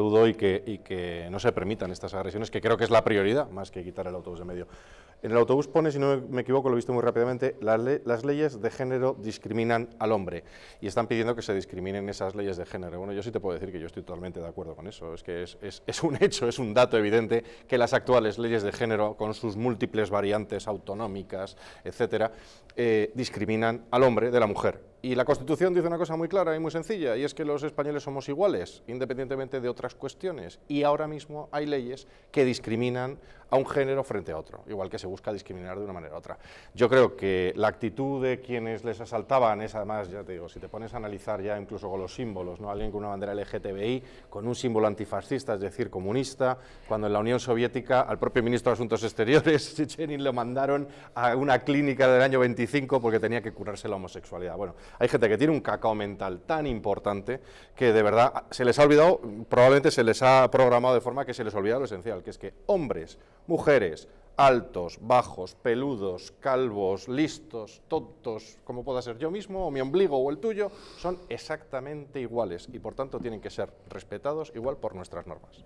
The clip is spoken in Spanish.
y que, y que no se permitan estas agresiones, que creo que es la prioridad, más que quitar el autobús de medio. En el autobús pone, si no me equivoco, lo he visto muy rápidamente, las, leyes de género discriminan al hombre y están pidiendo que se discriminen esas leyes de género. Bueno, yo sí te puedo decir que yo estoy totalmente de acuerdo con eso, es que es, un hecho, es un dato evidente que las actuales leyes de género, con sus múltiples variantes autonómicas, etcétera, eh, discriminan al hombre de la mujer y la Constitución dice una cosa muy clara y muy sencilla, y es que los españoles somos iguales, independientemente de otras cuestiones. Y ahora mismo hay leyes que discriminan a un género frente a otro, igual que se busca discriminar de una manera u otra. Yo creo que la actitud de quienes les asaltaban es además, ya te digo, si te pones a analizar ya incluso con los símbolos, ¿no? alguien con una bandera LGTBI, con un símbolo antifascista, es decir, comunista, cuando en la Unión Soviética al propio ministro de Asuntos Exteriores, Chechenin, le mandaron a una clínica del año 25 porque tenía que curarse la homosexualidad. Bueno, hay gente que tiene un cacao mental tan importante que de verdad se les ha olvidado, probablemente se les ha programado de forma que se les olvida lo esencial, que es que hombres, mujeres, altos, bajos, peludos, calvos, listos, tontos, como pueda ser yo mismo, o mi ombligo o el tuyo, son exactamente iguales y por tanto tienen que ser respetados igual por nuestras normas.